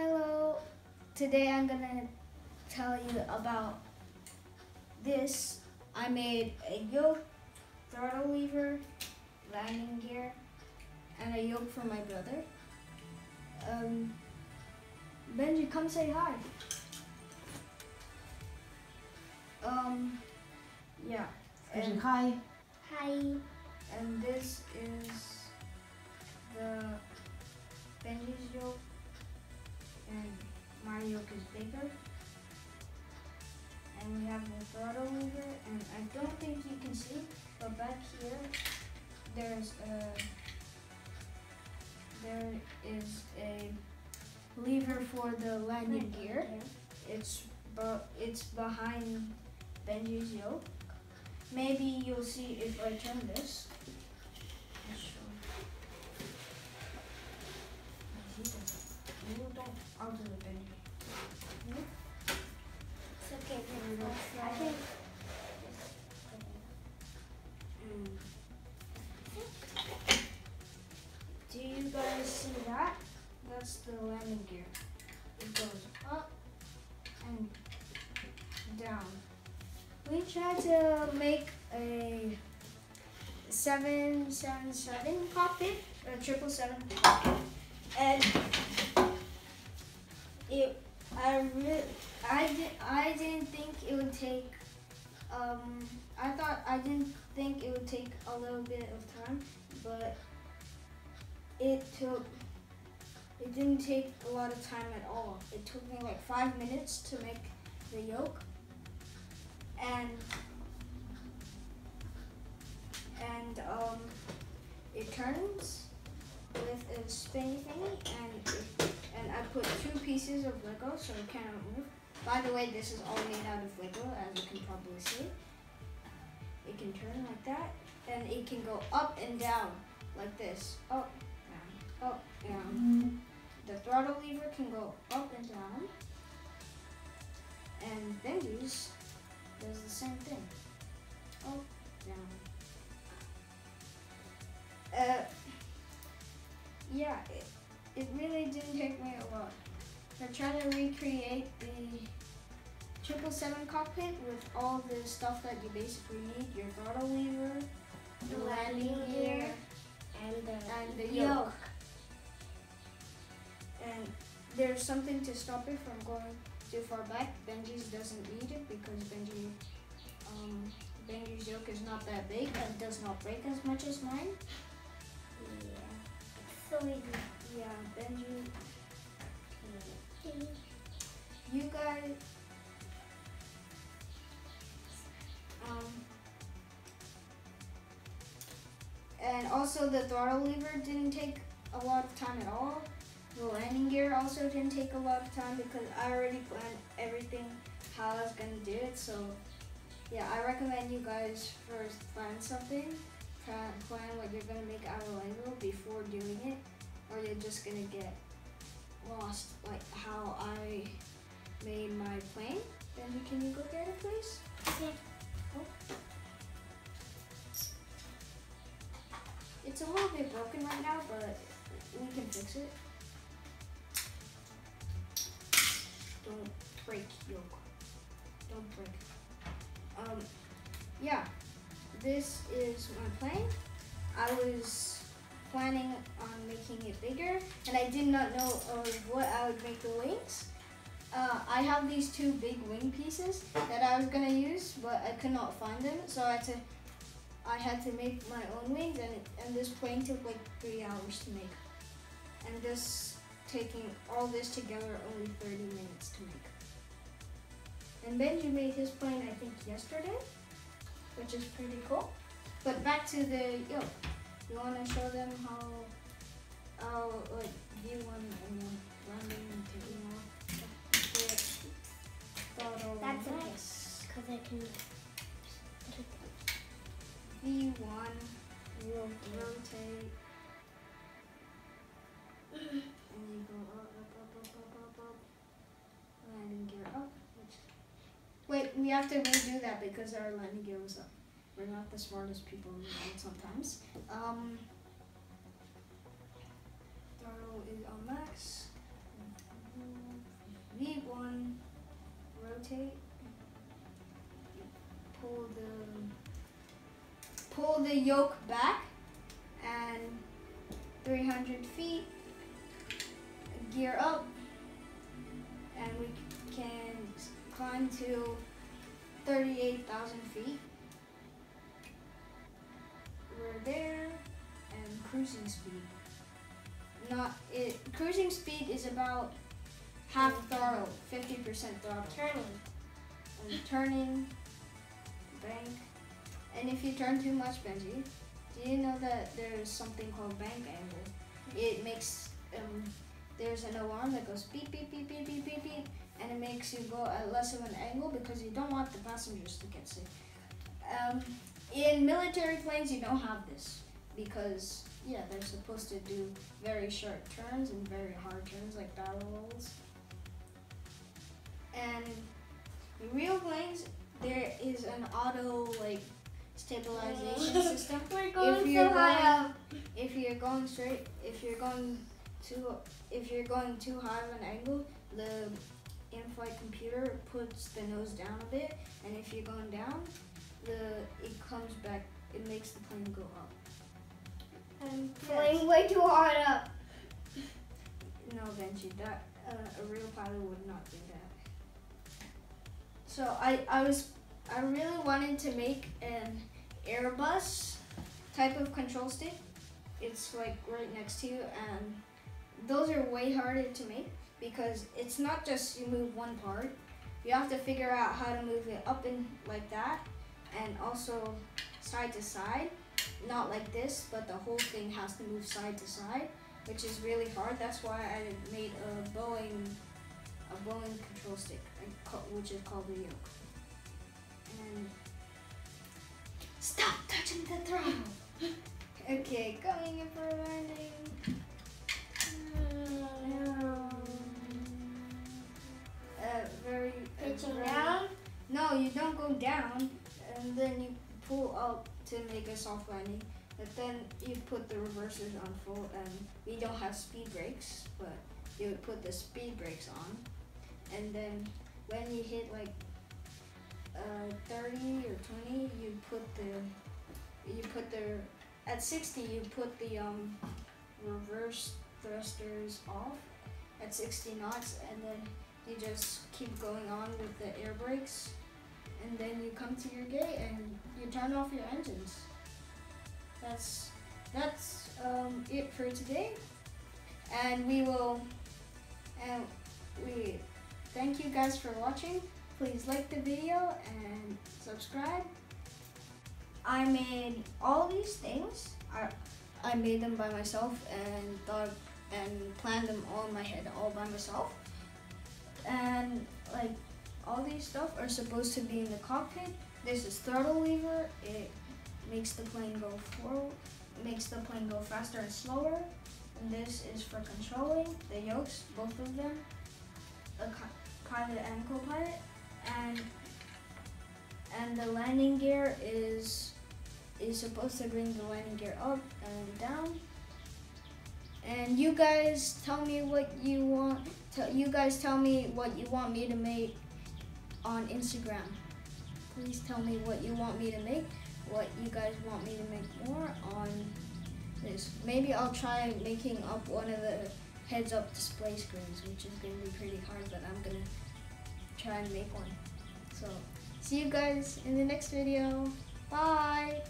Hello. Today I'm gonna tell you about this. I made a yoke, throttle lever, landing gear, and a yoke for my brother. Um, Benji, come say hi. Um, yeah. And, hi. hi. And this is the bigger. And we have the throttle lever, and I don't think you can see, but back here, there's a there is a lever for the landing hmm, gear. It's bu- it's behind Benji's yoke. Maybe you'll see if I turn this. I'll show you. You don't. I'll do it, Tried to make a seven seven seven cockpit, a triple seven cockpit, and it. I re- I did. I didn't think it would take. Um, I thought I didn't think it would take a little bit of time, but it took. It didn't take a lot of time at all. It took me like five minutes to make the yoke, and and um, it turns with a spinny thingy, and it, and I put two pieces of Lego so it cannot move. By the way, this is all made out of Lego, as you can probably see. It can turn like that, and it can go up and down like this. Up, down, up, down. The throttle lever can go up and down. And Benji's does the same thing. Up, down. Uh, yeah, it, it really didn't take me a lot. I'm trying to recreate the triple seven cockpit with all the stuff that you basically need: your throttle lever, the landing gear, and the and the yoke. And there's something to stop it from going too far back. Benji's doesn't need it is not that big and does not break as much as mine. Yeah. So easy. Yeah, Benji. You guys. Um. And also the throttle lever didn't take a lot of time at all. The landing gear also didn't take a lot of time because I already planned everything how I was gonna do it. So yeah, I recommend you guys first plan something, plan, plan what you're gonna make out of Lego before doing it, or you're just gonna get lost like how I made my plane. Benji, can you go get it, please? Okay. Oh. It's a little bit broken right now, but we can fix it. Don't break yoke. Don't break. Um, yeah, this is my plane. I was planning on making it bigger, and I did not know what I would make the wings. Uh, I have these two big wing pieces that I was gonna use, but I could not find them, so I had to I had to make my own wings, and, and this plane took like three hours to make. And this taking all this together only 30 minutes. And Benji made his plane, I think, yesterday, which is pretty cool. But back to the yoke. You want to show them how, how like V1 and then landing and taking off. That's and okay. Because I can. V1 will rotate we have to redo that because our landing gear was up. We're not the smartest people in the world sometimes. Um, is on max. V1, rotate. Pull the pull the yoke back and 300 feet. Gear up, and we can climb to 38,000 feet. We're there, and cruising speed. Not it. Cruising speed is about half throttle, 50% throttle. Turning. And turning, bank, and if you turn too much, Benji, do you know that there's something called bank angle? It makes um, there's an alarm that goes beep beep beep beep beep beep beep, and it makes you go at less of an angle because you don't want the passengers to get sick. Um, in military planes, you don't have this because yeah, they're supposed to do very sharp turns and very hard turns like barrel rolls. And in real planes, there is an auto like stabilization system. Going you're so going-. If you're going straight, if you're going too, if you're going too high of an angle, the in-flight computer puts the nose down a bit, and if you're going down, the it comes back. It makes the plane go up. I'm Yes. flying way too hard up. No, Benji, that uh, a real pilot would not do that. So I, I was, I really wanted to make an Airbus type of control stick. It's like right next to you, and those are way harder to make because it's not just you move one part. You have to figure out how to move it up and like that, and also side to side. Not like this, but the whole thing has to move side to side which is really hard. That's why I made a Boeing, a Boeing control stick, which is called the yoke. And stop touching the throttle. okay, coming in for a landing. Down, and then you pull up to make a soft landing. But then you put the reversers on full, and we don't have speed brakes, but you would put the speed brakes on, and then when you hit like uh, 30 or 20, you put the you put the at 60 you put the um reverse thrusters off at 60 knots, and then you just keep going on with the air brakes, and then you come to your gate and you turn off your engines. That's that's um, it for today. And we will and we thank you guys for watching. Please like the video and subscribe. I made all these things. I i made them by myself and thought and planned them all in my head all by myself. And like all these stuff are supposed to be in the cockpit this is throttle lever it makes the plane go forward, makes the plane go faster and slower. And this is for controlling the yokes, both of them, co- pilot and co-pilot. And and the landing gear is is supposed to bring the landing gear up and down. And you guys tell me what you want. You guys tell me what you want me to make on Instagram. Please tell me what you want me to make what you guys want me to make more on this. Maybe I'll try making up one of the heads up display screens, which is going to be pretty hard, but I'm going to try and make one. So, see you guys in the next video. Bye!